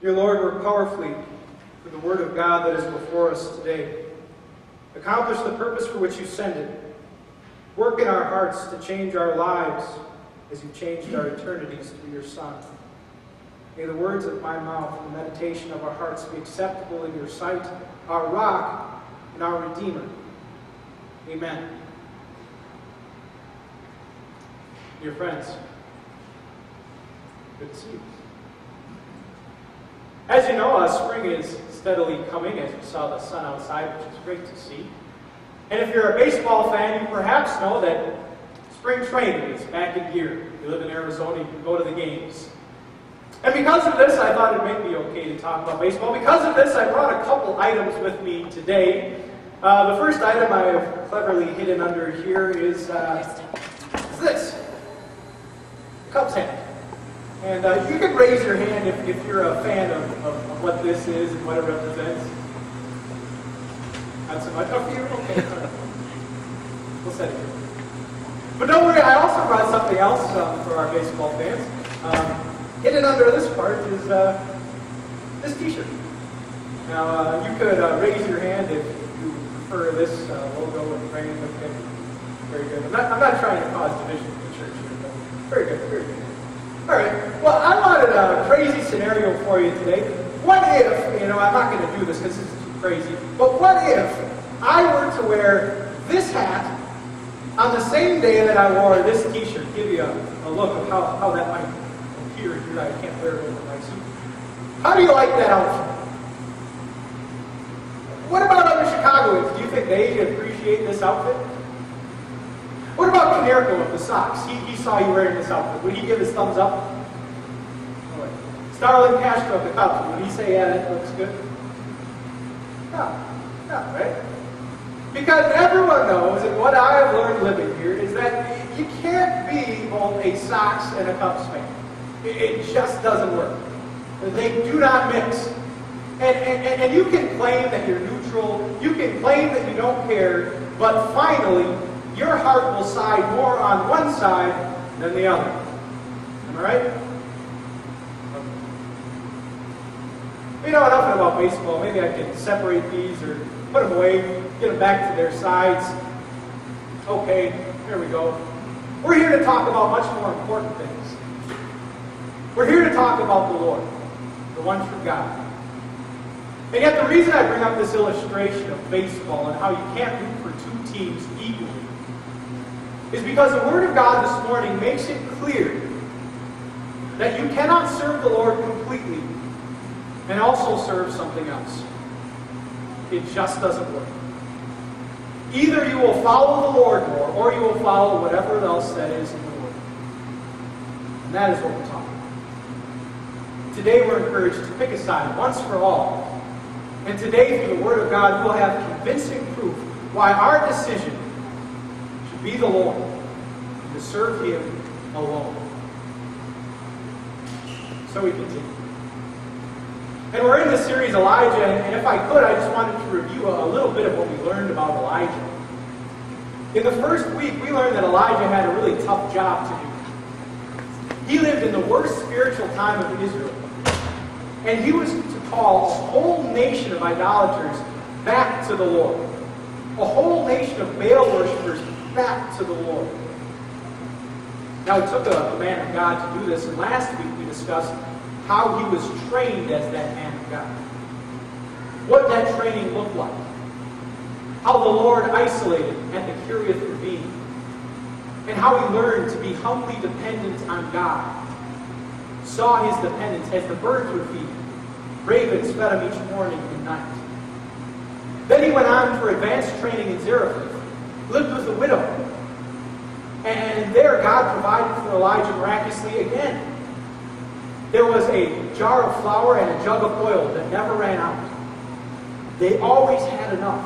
Dear Lord, work powerfully for the word of God that is before us today. Accomplish the purpose for which you send it. Work in our hearts to change our lives as you changed our eternities through your Son. May the words of my mouth and the meditation of our hearts be acceptable in your sight, our rock and our Redeemer. Amen. Dear friends, good to see you. As you know, uh, spring is steadily coming as you saw the sun outside, which is great to see. And if you're a baseball fan, you perhaps know that spring training is back in gear. If you live in Arizona, you can go to the games. And because of this, I thought it might be okay to talk about baseball. Because of this, I brought a couple items with me today. Uh, the first item I have cleverly hidden under here is, uh, is this Cubs hat. And uh, you can raise your hand if, if you're a fan of, what this is and what it represents. Not so much. Oh, for? Okay. we'll set it here. But don't worry, I also brought something else um, for our baseball fans. Um, hidden under this part is uh, this t-shirt. Now, uh, you could uh, raise your hand if you prefer this uh, logo and frame. Okay. Very good. I'm not, I'm not trying to cause division in the church here, but very good, very good. All right. Well, I wanted a crazy scenario for you today. What if, you know, I'm not going to do this because it's too crazy, but what if I were to wear this hat on the same day that I wore this t-shirt? Give you a, a look of how, how that might appear here. I can't wear it over my suit. How do you like that outfit? What about other Chicagoans? Do you think they appreciate this outfit? What about Konerko with the socks? He, he saw you wearing this outfit. Would he give his thumbs up? Starlin Castro Cubs. Would he say, yeah, that looks good? No. No, right? Because everyone knows, and what I have learned living here, is that you can't be both a Sox and a Cubs fan. It, it just doesn't work. They do not mix. And, and, and you can claim that you're neutral, you can claim that you don't care, but finally, your heart will side more on one side than the other. Am I right? We know enough about baseball. Maybe I can separate these or put them away, get them back to their sides. Okay, here we go. We're here to talk about much more important things. We're here to talk about the Lord, the one true God. And yet the reason I bring up this illustration of baseball and how you can't root for two teams equally is because the Word of God this morning makes it clear that you cannot serve the Lord completely and also serve something else. It just doesn't work. Either you will follow the Lord more, or you will follow whatever else that is in the world. And that is what we're talking about. Today we're encouraged to pick a side once for all. And today, through the Word of God, we'll have convincing proof why our decision should be the Lord and to serve Him alone. So we continue. And we're in the series Elijah, and if I could, I just wanted to review a little bit of what we learned about Elijah. In the first week, we learned that Elijah had a really tough job to do. He lived in the worst spiritual time of Israel. And he was to call a whole nation of idolaters back to the Lord. A whole nation of Baal worshippers back to the Lord. Now, it took a, a man of God to do this, and last week we discussed how he was trained as that man of God. What that training looked like. How the Lord isolated at the Kerith ravine. And how he learned to be humbly dependent on God. Saw his dependence as the birds were feeding. Ravens fed him each morning and night. Then he went on for advanced training in Zarephath. Lived with a widow. And there God provided for Elijah miraculously again. There was a jar of flour and a jug of oil that never ran out. They always had enough.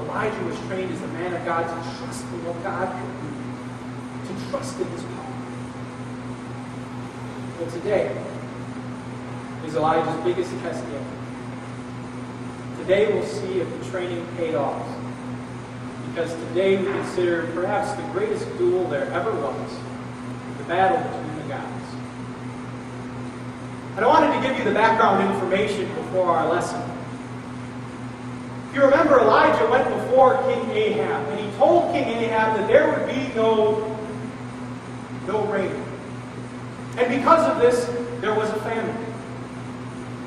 Elijah was trained as a man of God to trust in what God could do, to trust in his power. But today is Elijah's biggest test yet. Today we'll see if the training paid off. Because today we consider perhaps the greatest duel there ever was, the battle between the gods. And I want to give you the background information before our lesson. If you remember, Elijah went before King Ahab, and he told King Ahab that there would be no, no rain. And because of this, there was a famine.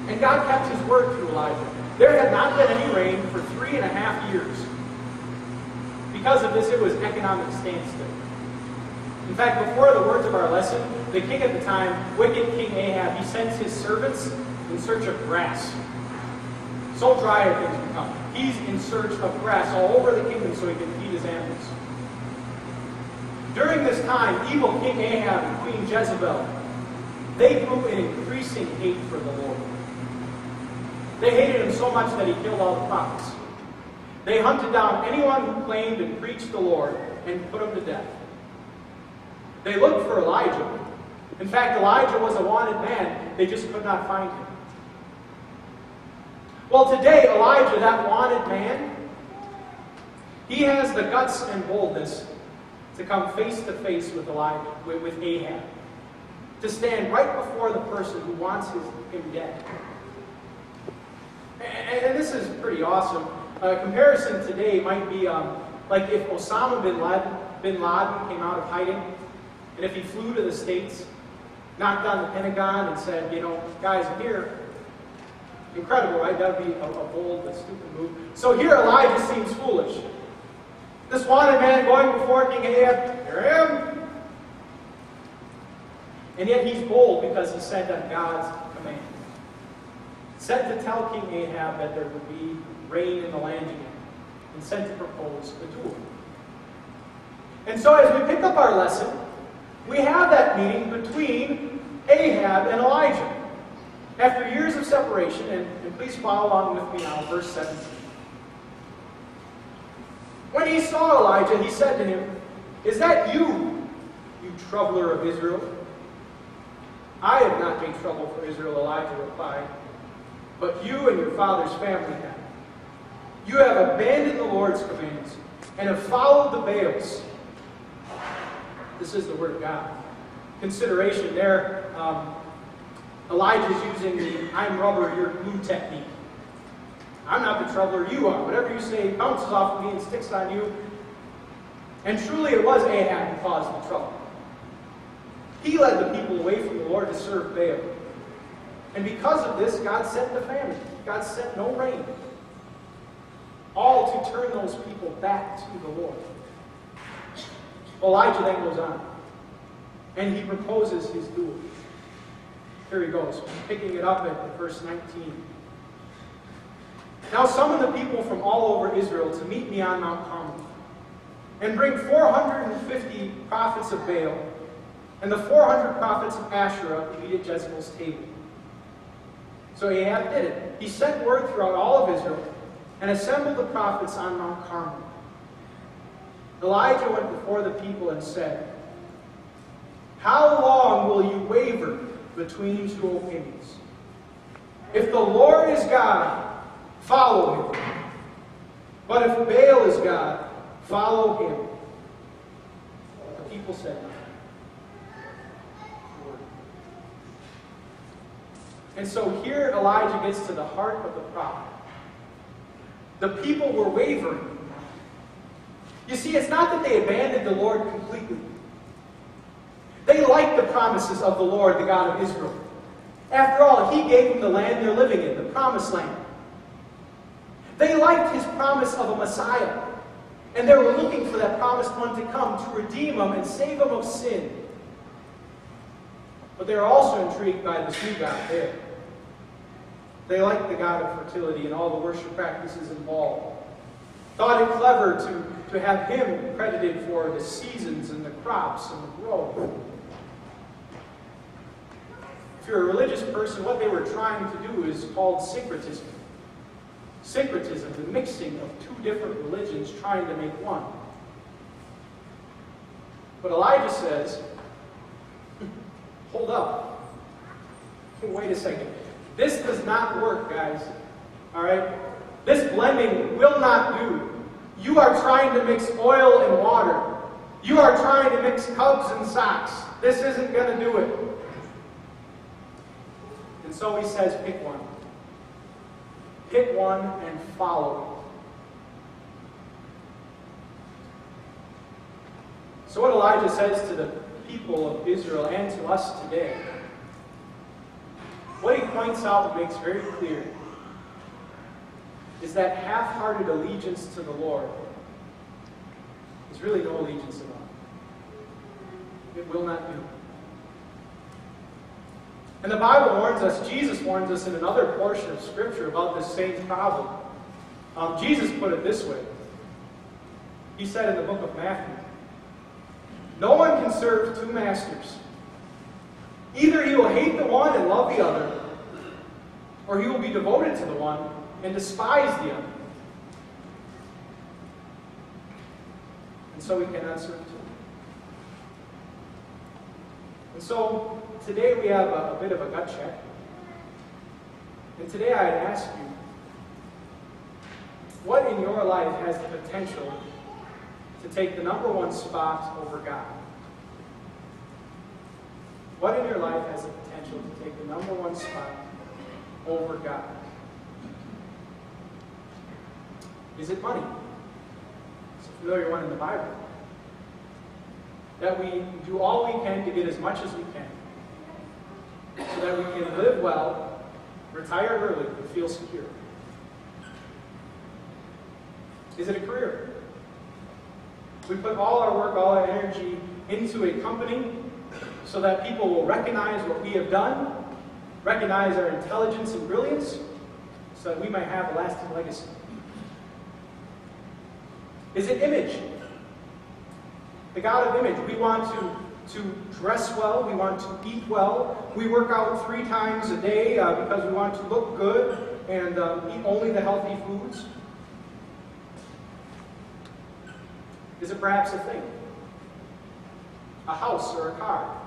And God kept his word through Elijah. There had not been any rain for three and a half years. Because of this, it was economic standstill. In fact, before the words of our lesson, the king at the time, wicked King Ahab, he sends his servants in search of grass. So dry things become. He's in search of grass all over the kingdom so he can feed his animals. During this time, evil King Ahab and Queen Jezebel, they grew in increasing hate for the Lord. They hated him so much that he killed all the prophets. They hunted down anyone who claimed and preached the Lord and put him to death. They looked for Elijah. In fact, Elijah was a wanted man. They just could not find him. Well, today, Elijah, that wanted man, he has the guts and boldness to come face to face with Elijah, with, Ahab, to stand right before the person who wants his, him dead. And, and, this is pretty awesome. A comparison today might be um, like if Osama bin Laden, bin Laden came out of hiding, and if he flew to the States, knocked on the Pentagon, and said, you know, guys, I'm here. Incredible, right? That would be a, a bold but stupid move. So here Elijah seems foolish. This wanted man going before King Ahab, here I am. And yet he's bold because he sent on God's command. Sent to tell King Ahab that there would be rain in the land again. And sent to propose a duel. And so as we pick up our lesson, we have that meeting between Ahab and Elijah. After years of separation, and, and please follow along with me now, verse 17. When he saw Elijah, he said to him, Is that you, you troubler of Israel? I have not made trouble for Israel, Elijah replied, but you and your father's family have. You have abandoned the Lord's commands and have followed the Baals. This is the word of God. Consideration there, um, Elijah's using the I'm rubber, you're glue technique. I'm not the troubler, you are. Whatever you say bounces off of me and sticks on you. And truly it was Ahab who caused the trouble. He led the people away from the Lord to serve Baal. And because of this, God sent the famine. God sent no rain. All to turn those people back to the Lord. Elijah then goes on. And he proposes his duel. Here he goes, picking it up at verse 19. Now summon the people from all over Israel to meet me on Mount Carmel, and bring 450 prophets of Baal, and the 400 prophets of Asherah to eat at Jezebel's table. So Ahab did it. He sent word throughout all of Israel, and assembled the prophets on Mount Carmel. Elijah went before the people and said, How long will you waver between two opinions. If the Lord is God, follow him. But if Baal is God, follow him. The people said, And so here Elijah gets to the heart of the problem. The people were wavering. You see, it's not that they abandoned the Lord completely. They liked the promises of the Lord, the God of Israel. After all, He gave them the land they're living in, the promised land. They liked His promise of a Messiah. And they were looking for that promised one to come to redeem them and save them of sin. But they were also intrigued by this new God there. They liked the God of fertility and all the worship practices involved. Thought it clever to, to have him credited for the seasons and the crops and the growth. If you're a religious person, what they were trying to do is called syncretism. Syncretism, the mixing of two different religions trying to make one. But Elijah says, hold up. Wait a second. This does not work, guys. All right? This blending will not do. You are trying to mix oil and water. You are trying to mix Cubs and Sox. This isn't going to do it. And so he says, pick one. Pick one and follow it. So, what Elijah says to the people of Israel and to us today, what he points out makes very clear is that half hearted allegiance to the Lord is really no allegiance at all. It will not do. And the Bible warns us, Jesus warns us in another portion of Scripture about this same problem. Um, Jesus put it this way He said in the book of Matthew, No one can serve two masters. Either he will hate the one and love the other, or he will be devoted to the one and despise the other. And so he cannot serve two. And so today we have a, a bit of a gut check. And today I'd ask you, what in your life has the potential to take the number one spot over God? What in your life has the potential to take the number one spot over God? Is it money? It's a familiar one in the Bible. That we do all we can to get as much as we can so that we can live well, retire early, and feel secure. Is it a career? We put all our work, all our energy into a company so that people will recognize what we have done, recognize our intelligence and brilliance, so that we might have a lasting legacy. Is it image? The God of image. We want to, to dress well. We want to eat well. We work out three times a day uh, because we want to look good and um, eat only the healthy foods. Is it perhaps a thing? A house or a car?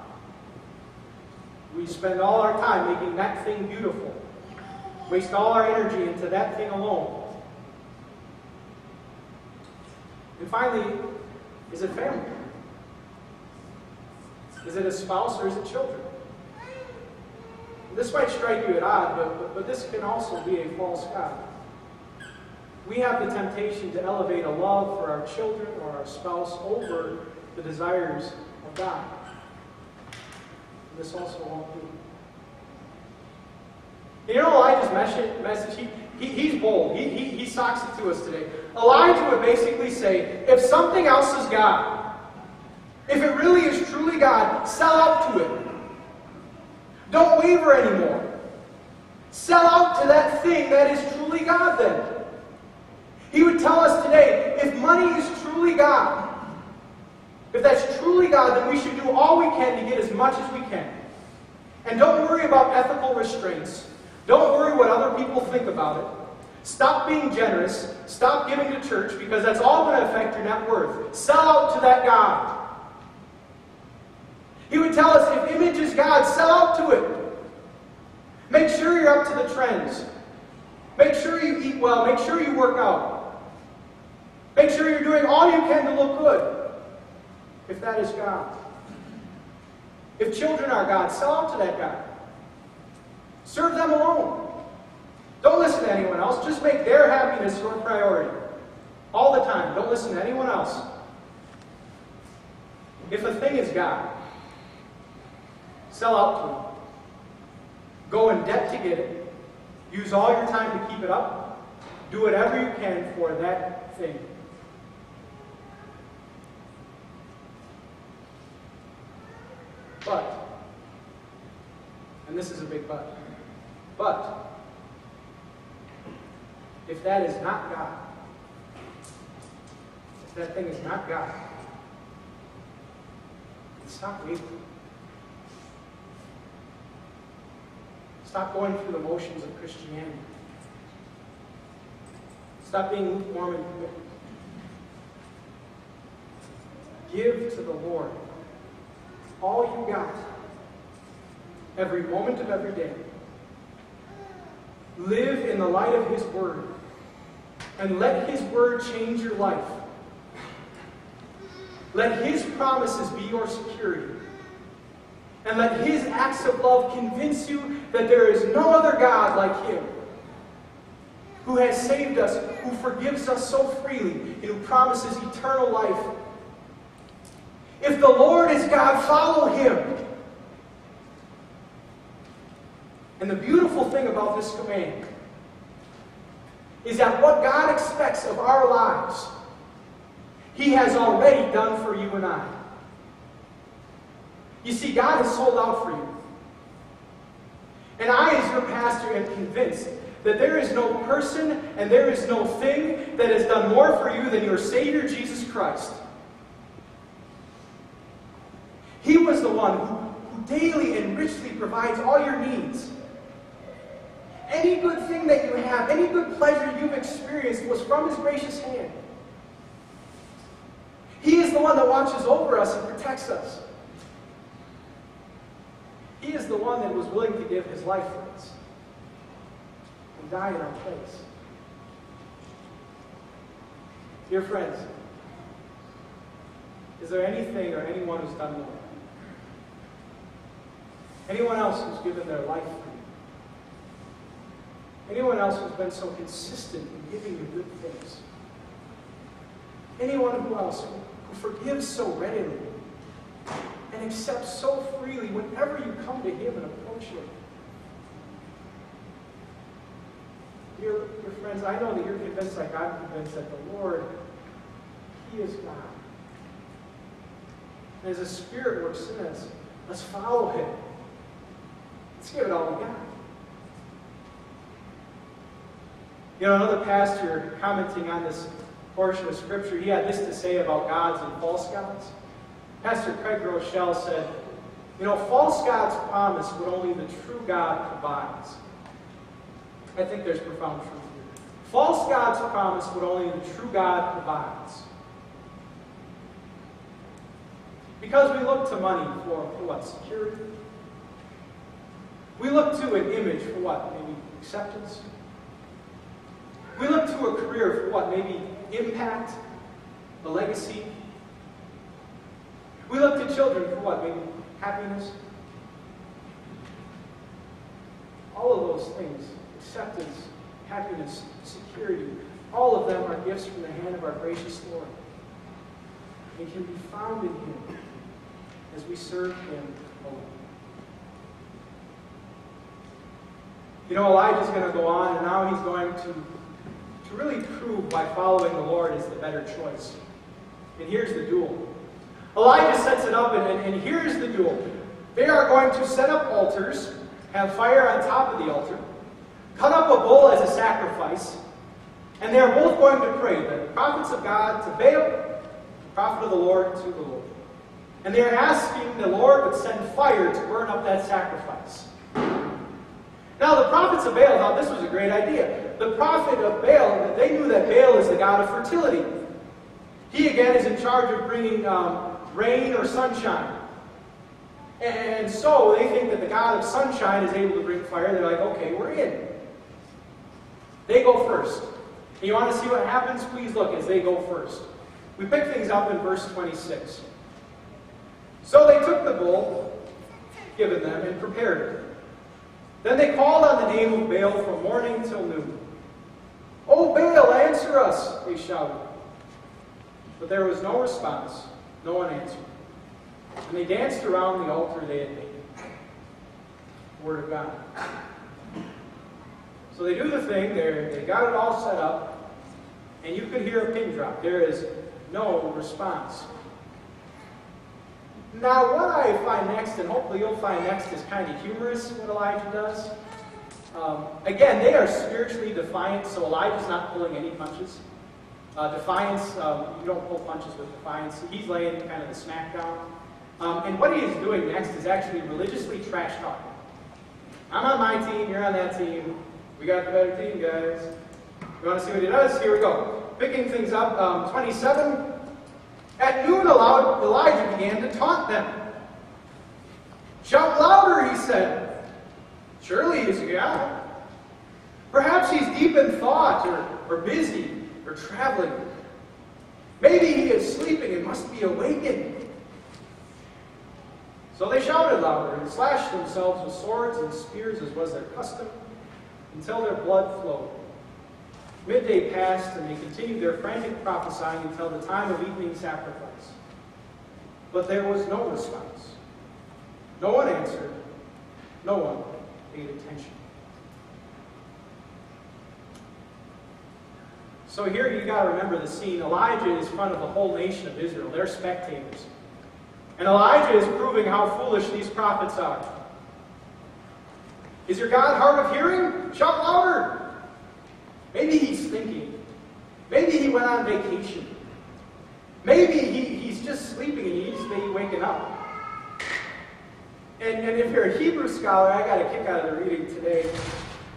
We spend all our time making that thing beautiful. Waste all our energy into that thing alone. And finally, is it family? Is it a spouse or is it children? This might strike you at odd, but, but, but this can also be a false God. We have the temptation to elevate a love for our children or our spouse over the desires of God. And this also won't do. You know Elijah's message? He, he, he's bold. He, he, he socks it to us today. Elijah would basically say, if something else is God, if it really is truly God, sell out to it. Don't waver anymore. Sell out to that thing that is truly God then. He would tell us today, if money is truly God, if that's truly God, then we should do all we can to get as much as we can. And don't worry about ethical restraints. Don't worry what other people think about it. Stop being generous. Stop giving to church because that's all going to affect your net worth. Sell out to that God. He would tell us if image is God, sell out to it. Make sure you're up to the trends. Make sure you eat well. Make sure you work out. Make sure you're doing all you can to look good. If that is God. If children are God, sell out to that God. Serve them alone. Don't listen to anyone else. Just make their happiness your priority. All the time. Don't listen to anyone else. If a thing is God, sell out to him. Go in debt to get it. Use all your time to keep it up. Do whatever you can for that thing. But, and this is a big but, but, if that is not God, if that thing is not God, stop wavering. Stop going through the motions of Christianity. Stop being lukewarm and committed. Give to the Lord all you got, every moment of every day. Live in the light of His Word, and let His Word change your life. Let His promises be your security. And let his acts of love convince you that there is no other God like him who has saved us, who forgives us so freely, and who promises eternal life. If the Lord is God, follow him. And the beautiful thing about this command is that what God expects of our lives, He has already done for you and I. You see, God has sold out for you. And I, as your pastor, am convinced that there is no person and there is no thing that has done more for you than your Savior Jesus Christ. He was the one who, who daily and richly provides all your needs. Any good thing that you have, any good pleasure you've experienced was from His gracious hand. He is the one that watches over us and protects us. He is the one that was willing to give His life for us and die in our place. Dear friends, is there anything or anyone who's done more? Anyone else who's given their life? Anyone else who's been so consistent in giving you good things? Anyone who else who, forgives so readily and accepts so freely whenever you come to Him and approach Him? Dear, dear friends, I know that you're convinced, like I'm convinced, that the Lord, He is God. And as the Spirit works in us, let's follow Him. Let's give it all we got. You know, another pastor commenting on this portion of Scripture, he had this to say about gods and false gods. Pastor Craig Groeschel said, You know, false gods promise what only the true God provides. I think there's profound truth here. False gods promise what only the true God provides. Because we look to money for, for what? Security? We look to an image for what? Maybe acceptance? We look to a career for what? Maybe impact? A legacy? We look to children for what? Maybe happiness? All of those things acceptance, happiness, security. All of them are gifts from the hand of our gracious Lord. They can be found in Him as we serve Him alone. You know, Elijah's going to go on, and now he's going to, to really prove why following the Lord is the better choice. And here's the duel. Elijah sets it up, and, and, and here's the duel. They are going to set up altars, have fire on top of the altar, cut up a bull as a sacrifice, and they are both going to pray, the prophets of God to Baal, the prophet of the Lord to the Lord. And they are asking the Lord would send fire to burn up that sacrifice. Now, the prophets of Baal thought this was a great idea. The prophet of Baal, they knew that Baal is the god of fertility. He, again, is in charge of bringing um, rain or sunshine. And so they think that the god of sunshine is able to bring fire. They're like, okay, we're in. They go first. And you want to see what happens? Please look as they go first. We pick things up in verse 26. So they took the bull given them and prepared it. Then they called on the name of Baal from morning till noon. Oh, Baal, answer us, they shouted. But there was no response. No one answered. And they danced around the altar they had made. Word of God. So they do the thing, they they got it all set up, and you could hear a pin drop. There is no response. Now, what I find next, and hopefully you'll find next, is kind of humorous what Elijah does. Um, again, they are spiritually defiant, so Elijah's not pulling any punches. Uh, defiance, um, you don't pull punches with defiance. He's laying kind of the smackdown. Um, and what he is doing next is actually religiously trash talking. I'm on my team, you're on that team. We got the better team, guys. You want to see what he does? Here we go. Picking things up, um, 27. At noon, Elijah began to taunt them. Shout louder, he said. Surely he's a God. Perhaps he's deep in thought, or, or busy, or traveling. Maybe he is sleeping and must be awakened. So they shouted louder and slashed themselves with swords and spears as was their custom until their blood flowed. Midday passed and they continued their frantic prophesying until the time of evening sacrifice. But there was no response. No one answered. No one paid attention. So here you got to remember the scene. Elijah is in front of the whole nation of Israel. They're spectators. And Elijah is proving how foolish these prophets are. Is your God hard of hearing? Shout louder. Maybe he's thinking. Maybe he went on vacation. Maybe he, he's just sleeping and he needs to be waking up. And, and if you're a Hebrew scholar, I got a kick out of the reading today.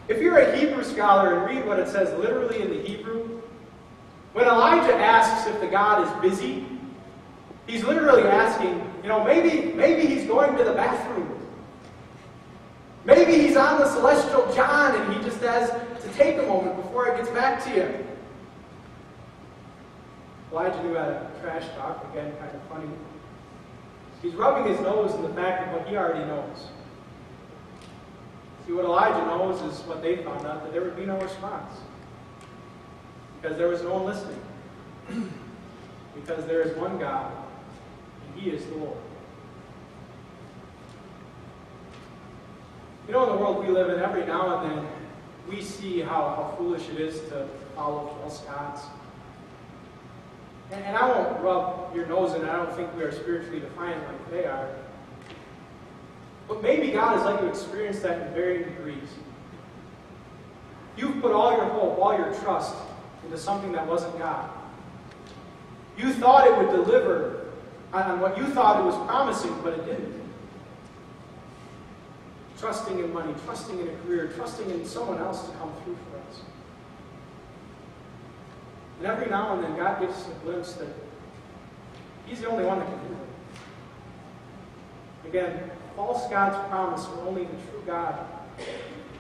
If you're a Hebrew scholar and read what it says literally in the Hebrew, when Elijah asks if the God is busy, he's literally asking, you know, maybe, maybe he's going to the bathroom. Maybe he's on the celestial John and he just has to take a moment before it gets back to you. Elijah knew how to trash talk, again, kind of funny. He's rubbing his nose in the fact of what he already knows. See, what Elijah knows is what they found out, that there would be no response. Because there was no one listening. because there is one God, and He is the Lord. You know, in the world we live in, every now and then, we see how, how foolish it is to follow false gods. And, and I won't rub your nose in it. I don't think we are spiritually defiant like they are. But maybe God has let you experience that in varying degrees. You've put all your hope, all your trust into something that wasn't God. You thought it would deliver on what you thought it was promising, but it didn't. Trusting in money, trusting in a career, trusting in someone else to come through for us. And every now and then, God gives us a glimpse that He's the only one that can do it. Again, false gods promise where only the true God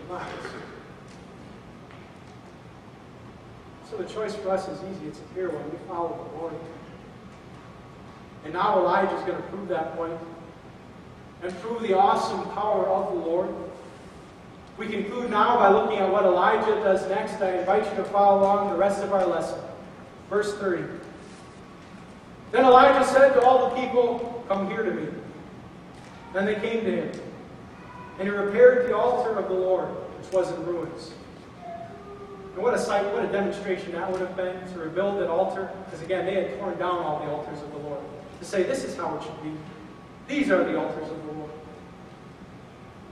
provides. So the choice for us is easy. It's a clear one. We follow the Lord. And now Elijah is going to prove that point and prove the awesome power of the Lord. We conclude now by looking at what Elijah does next. I invite you to follow along the rest of our lesson. Verse 30. Then Elijah said to all the people, Come here to me. Then they came to him. And he repaired the altar of the Lord, which was in ruins. And what a sight, what a demonstration that would have been to rebuild that altar. Because again, they had torn down all the altars of the Lord. To say, this is how it should be. These are the altars of the Lord.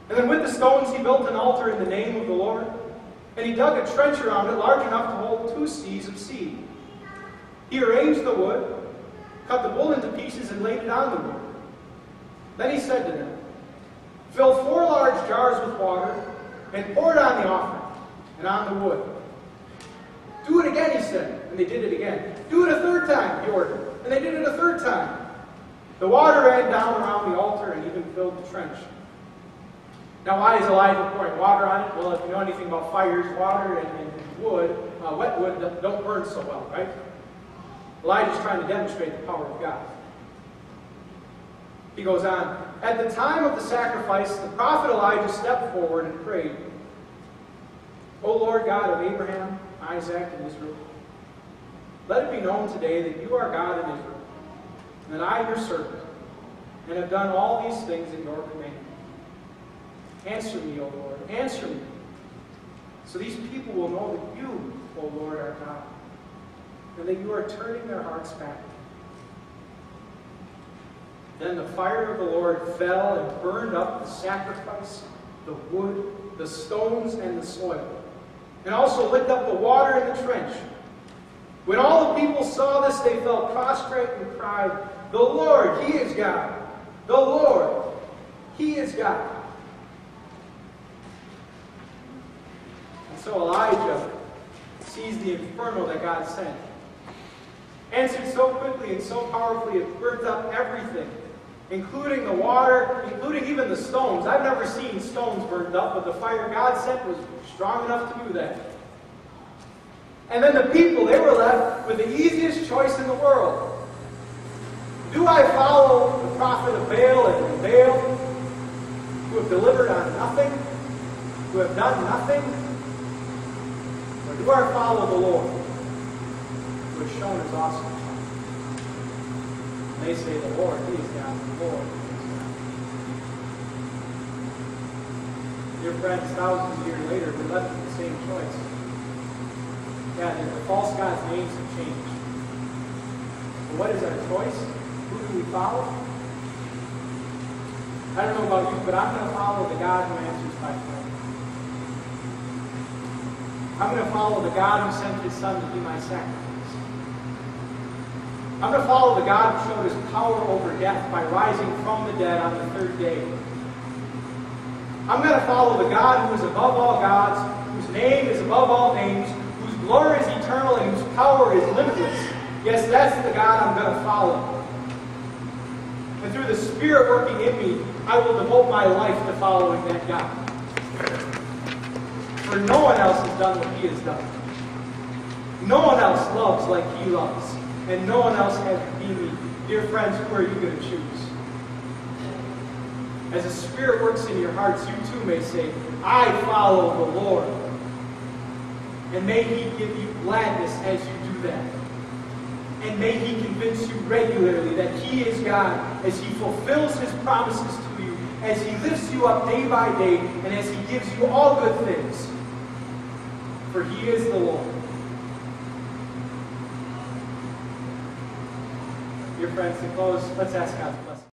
And then with the stones he built an altar in the name of the Lord. And he dug a trench around it large enough to hold two seahs of seed. He arranged the wood, cut the bull into pieces, and laid it on the wood. Then he said to them, Fill four large jars with water, and pour it on the offering, and on the wood. Do it again, he said, and they did it again. Do it a third time, he ordered, and they did it a third time. The water ran down around the altar and even filled the trench. Now, why is Elijah pouring water on it? Well, if you know anything about fires, water and, and wood, uh, wet wood don't burn so well, right? Elijah's trying to demonstrate the power of God. He goes on, At the time of the sacrifice, the prophet Elijah stepped forward and prayed, O Lord God of Abraham, Isaac, and Israel, let it be known today that you are God in Israel, that I, your servant, and have done all these things at your command. Answer me, O Lord, answer me, so these people will know that you, O Lord, are God and that you are turning their hearts back. Then the fire of the Lord fell and burned up the sacrifice, the wood, the stones, and the soil, and also licked up the water in the trench. When all the people saw this, they fell prostrate and cried, The Lord, He is God! The Lord, He is God! And so Elijah sees the inferno that God sent answered so quickly and so powerfully it burnt up everything, including the water, including even the stones. I've never seen stones burned up, but the fire God sent was strong enough to do that. And then the people, they were left with the easiest choice in the world. Do I follow the prophet of Baal and Baal, who have delivered on nothing, who have done nothing? Or do I follow the Lord, who has shown his awesome? And they say, the Lord, he is God, the Lord. Dear friends, thousands of years later, we're left with the same choice. Yeah, the false gods' names have changed. But what is our choice? Follow? I don't know about you, but I'm going to follow the God who answers my prayer. I'm going to follow the God who sent his son to be my sacrifice. I'm going to follow the God who showed his power over death by rising from the dead on the third day. I'm going to follow the God who is above all gods, whose name is above all names, whose glory is eternal, and whose power is limitless. Yes, that's the God I'm going to follow. And through the Spirit working in me, I will devote my life to following that God. For no one else has done what he has done. No one else loves like he loves. And no one else has redeemed me. Dear friends, who are you going to choose? As the Spirit works in your hearts, you too may say, I follow the Lord. And may he give you gladness as you do that. And may he convince you regularly that he is God as he fulfills his promises to you, as he lifts you up day by day, and as he gives you all good things. For he is the Lord. Dear friends, to close, let's ask God.